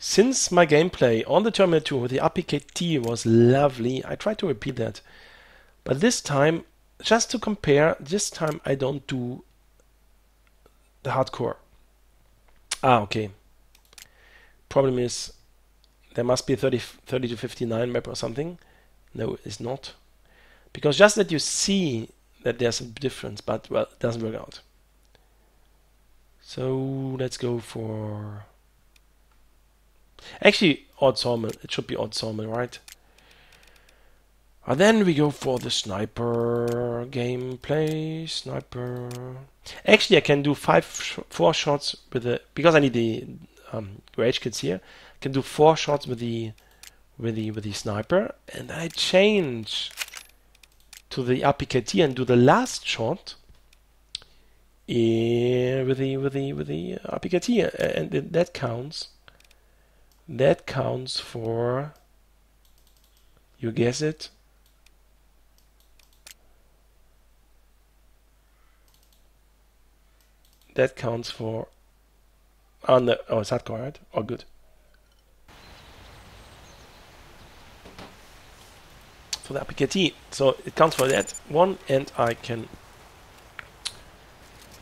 Since my gameplay on the Terminal 2 with the APKT was lovely, I try to repeat that. But this time, just to compare, this time I don't do the hardcore. Ah, okay. Problem is, there must be 30, 30 to 59 map or something. No, it's not. Because just that you see that there's a difference, but well, it doesn't work out. So let's go for actually Old Sawmill. It should be Old Sawmill, right? And then we go for the sniper gameplay. Sniper. Actually, I can do five, sh four shots with the because I need the um, rage kits here. I can do four shots with the with the with the sniper, and I change to the APKT and do the last shot uh, with the with the with the APKT, and that counts. That counts for. You guess it. That counts for. Oh no! Oh, it's hardcore, right? Oh, good. For the APKT, so it counts for that one, and I can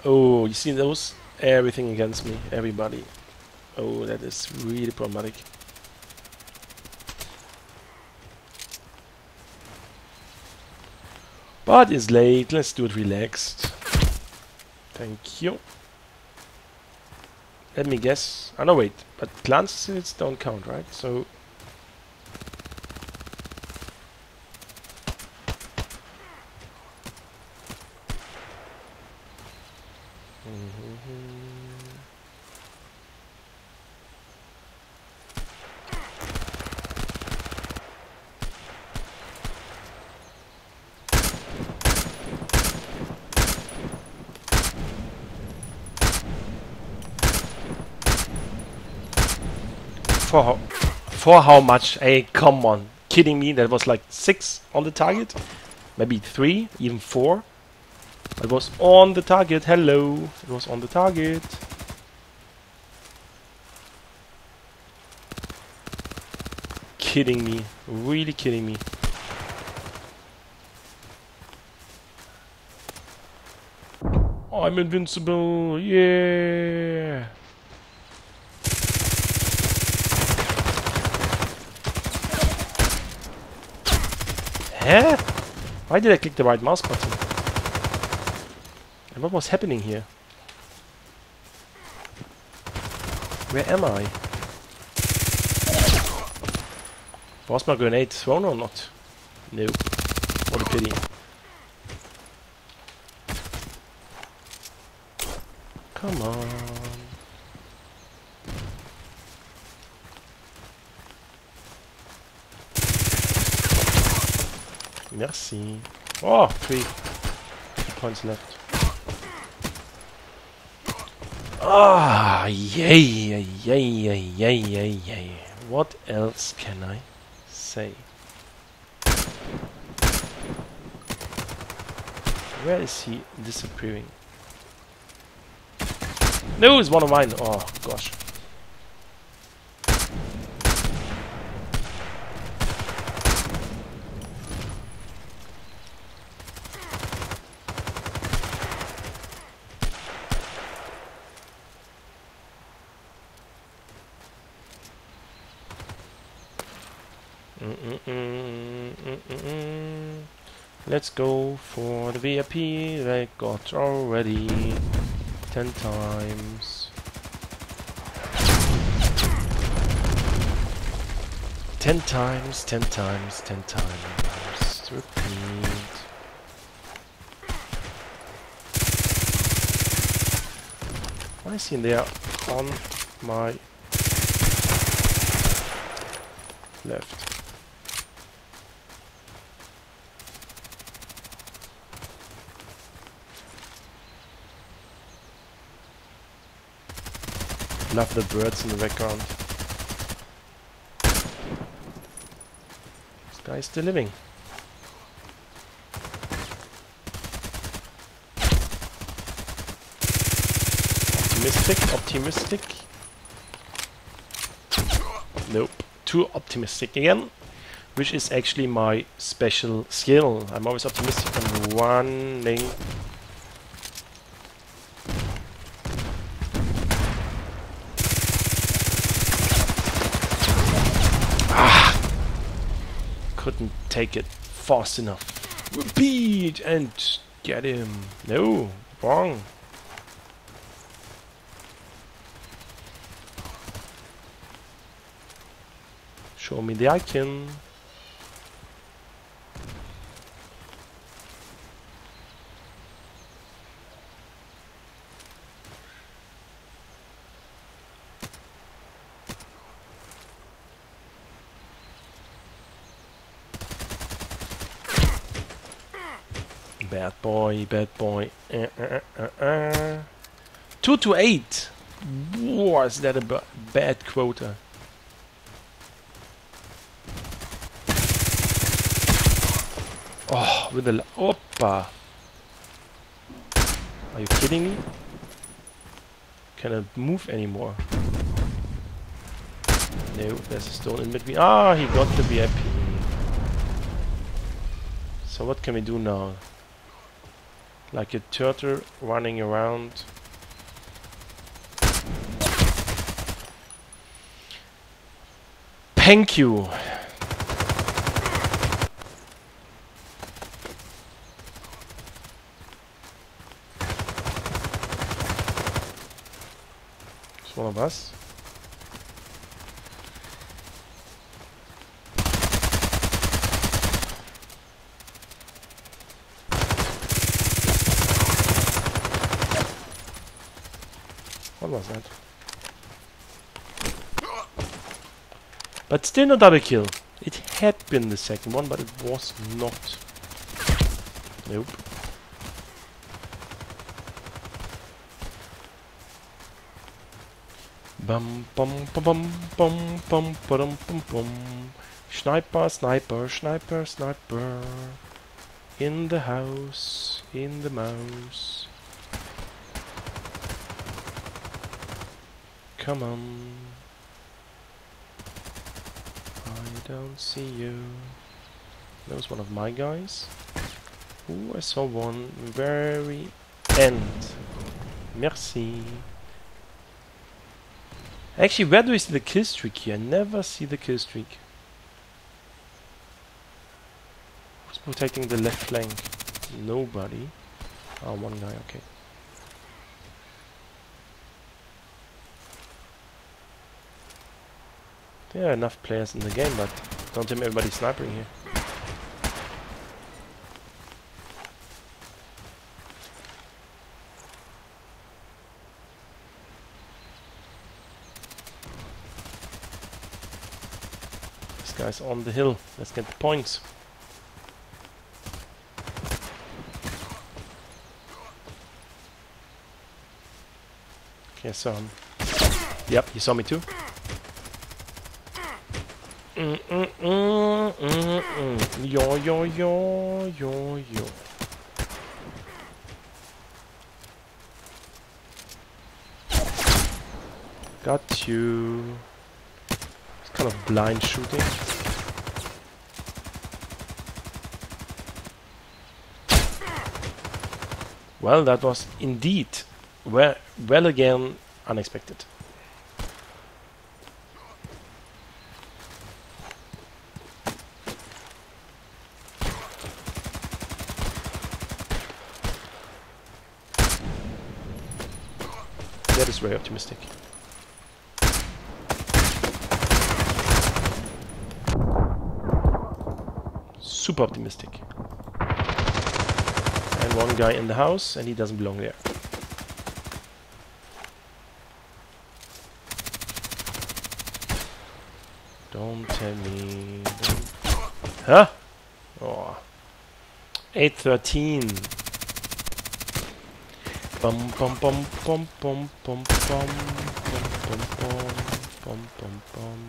Oh, you see those? Everything against me, everybody. Oh, that is really problematic. But it's late, let's do it relaxed. Thank you. Let me guess. Oh no, wait. But glances don't count, right? So For how, for how much? Hey, come on. Kidding me? That was like 6 on the target? Maybe 3, even 4? It was on the target. Hello. It was on the target. Kidding me. Really kidding me. I'm invincible. Yeah. Huh? Why did I click the right mouse button? And what was happening here? Where am I? Was my grenade thrown or not? No. What a pity. Come on. Merci. Oh, three. points left. Ah, yay, yay, yay, yay, yay, yay. What else can I say? Where is he disappearing? No, it's one of mine. Oh, gosh. Let's go for the VIP they got already 10 times. 10 times, 10 times, 10 times. Repeat. Why is he there on my left? Love the birds in the background. This guy is still living. Optimistic, optimistic. Nope. Too optimistic again. Which is actually my special skill. I'm always optimistic and running. Ah! Couldn't take it fast enough. Repeat and get him. No, wrong. Show me the icon. Bad boy. Uh, uh, uh. Two to eight. Was that a bad quota? Oh, with the oppa. Are you kidding me? Cannot move anymore. No, there's a stone in between. Ah, he got the VIP. So what can we do now? Like a turtle running around. Thank you. It's one of us. But still no double kill. It had been the second one, but it was not. Nope. Bum bum bum bum bum bum bum bum bum. Sniper, sniper, sniper, sniper. In the house, in the mouse. Come on. I don't see you. That was one of my guys. Ooh, I saw one very end. Merci. Actually, where do we see the kill streak here? I never see the kill streak. Who's protecting the left flank? Nobody. Oh, one guy, okay. Are enough players in the game, but don't tell me everybody's sniping here. This guy's on the hill. Let's get the points. Okay, so um, yep, you saw me too. Mm mm mm mm mm. Yo yo yo yo yo. Got you. It's kind of blind shooting. Well, that was indeed well, well again unexpected. That is very optimistic. Super optimistic. And one guy in the house, and he doesn't belong there. Don't tell me. Don't. Huh? Oh. 813. Bum bum bum bum bum bum bum bum bum bum bum bum bum.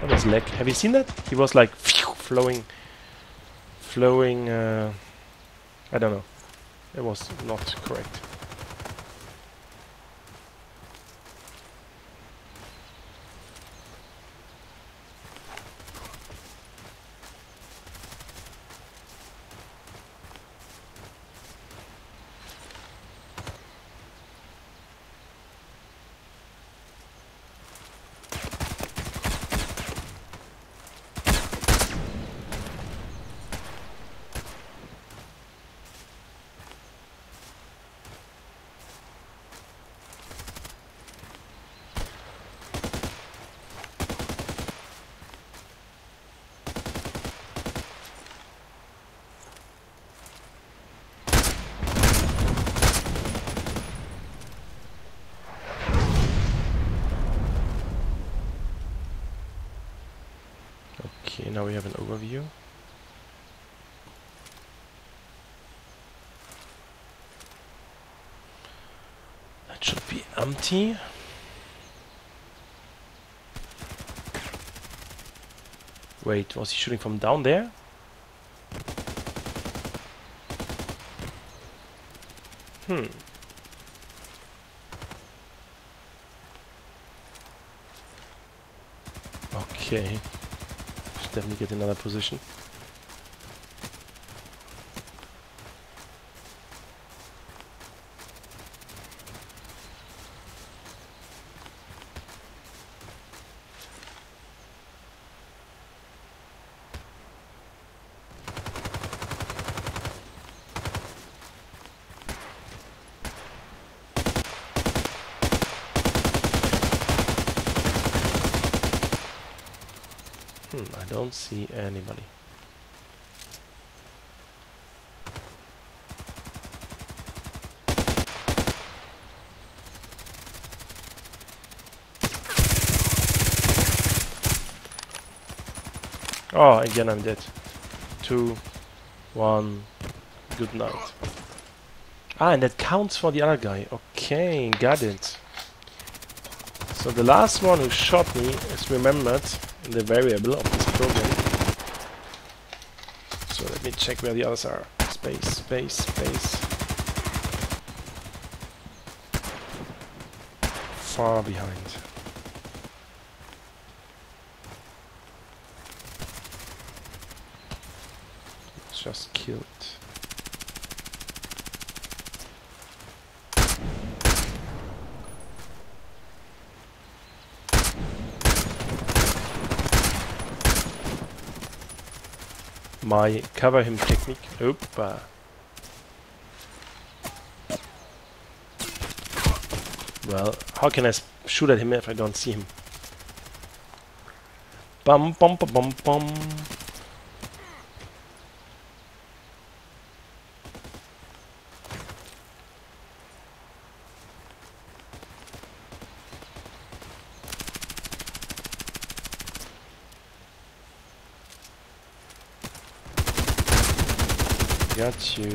That was leg. Have you seen that? He was like flowing flowing. Uh, I don't know. It was not correct. Okay, That should be empty. Wait, was he shooting from down there? Hmm. Okay. Definitely get another position. Hmm, I don't see anybody. Oh, again I'm dead. Two, one, good night. Ah, and that counts for the other guy. Okay, got it. So the last one who shot me is remembered the variable of this program. So let me check where the others are. Space, space, space. Far behind. Just killed. My cover him technique. Opa. Uh. Well, how can I shoot at him if I don't see him? Bum bum bum bum bum. Got you.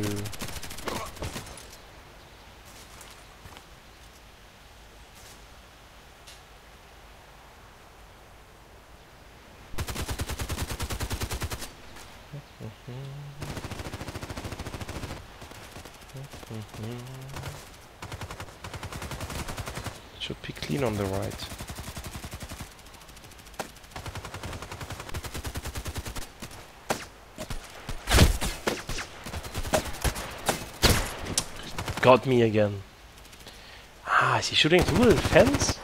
Mm-hmm. Should be clean on the right. Got me again. Ah, is he shooting through the fence?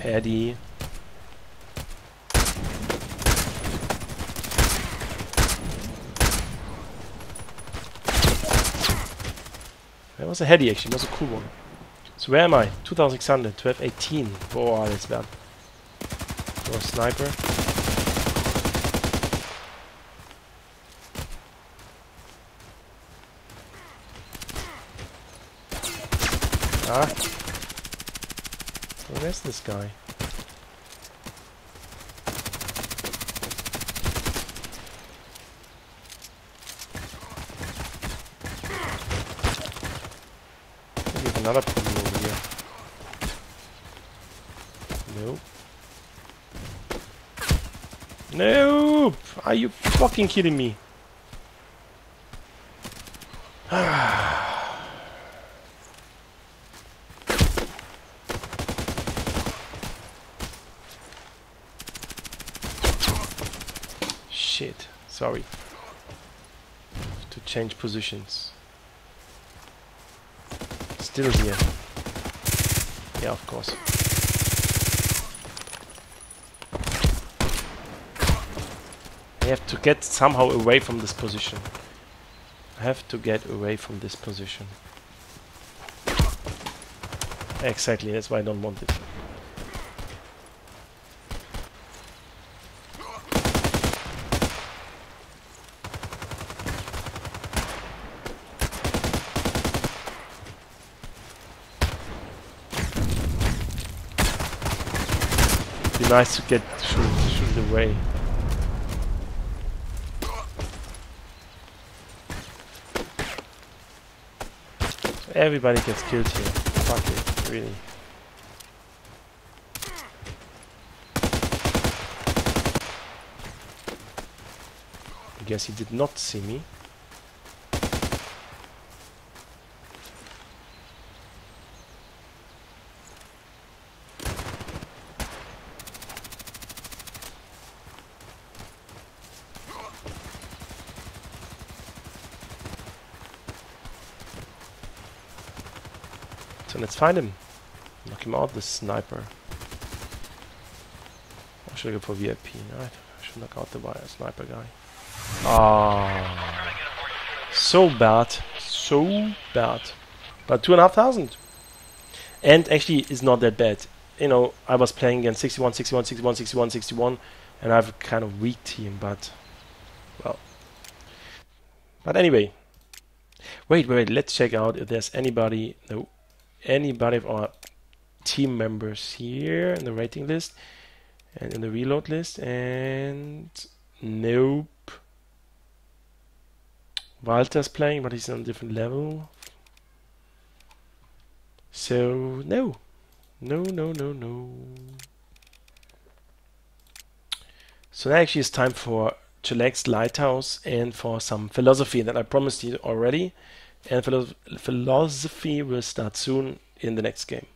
Eddie. That was a heady actually, that was a cool one. So where am I? 2600, 1218. Boah, that's bad. Or sniper. Ah. Where's this guy? Have another problem over here. Nope. Nope! Are you fucking kidding me? Change positions. Still here. Yeah, of course. I have to get somehow away from this position. I have to get away from this position. Exactly, that's why I don't want it. Nice to get through the way. Everybody gets killed here. Fuck it, really. I guess he did not see me. So let's find him. Knock him out, the sniper. Or should I go for VIP? No, I should knock out the wire sniper guy. Ah, so bad, so bad. But two and a half thousand. And actually, it's not that bad. You know, I was playing against 61, 61, 61, 61, 61, and I have a kind of weak team, but well. But anyway, wait, wait, let's check out if there's anybody. No, anybody of our team members here in the rating list and in the reload list and nope. Walter's playing but he's on a different level. So no. No no no no. So now actually it's time for Chillax Lighthouse and for some philosophy that I promised you already and philosophy will start soon in the next game.